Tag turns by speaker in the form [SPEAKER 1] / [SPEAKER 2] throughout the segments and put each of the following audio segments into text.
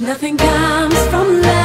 [SPEAKER 1] Nothing comes from love.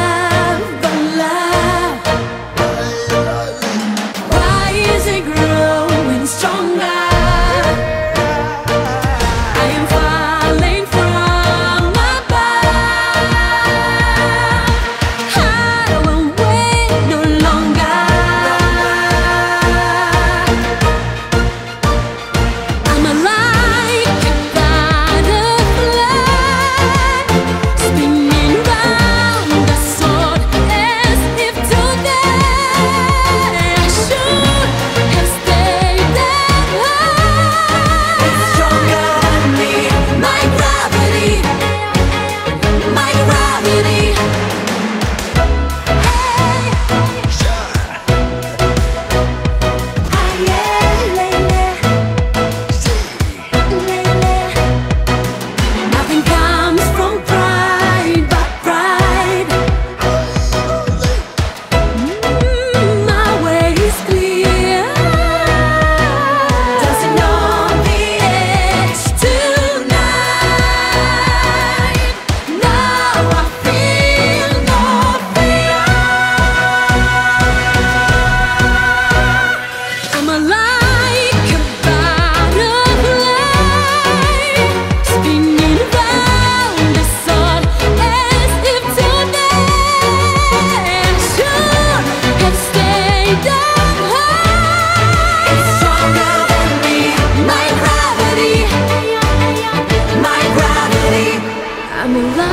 [SPEAKER 1] mình ra